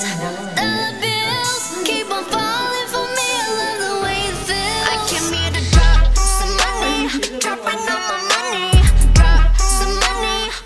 真的